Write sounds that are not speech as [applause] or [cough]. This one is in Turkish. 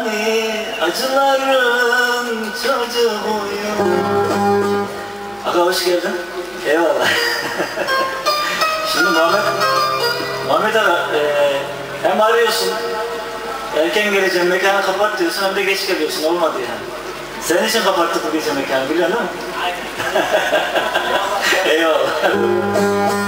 hani acıların çocuğuyum Aga hoş geldin. Eyvallah. [laughs] Şimdi Muhammed, Muhammed Aga e, hem arıyorsun, erken geleceğim mekanı kapat diyorsun hem de geç geliyorsun. Olmadı yani. Senin için kapattık bu gece mekanı biliyorsun değil mi? Aynen. [laughs] Eyvallah.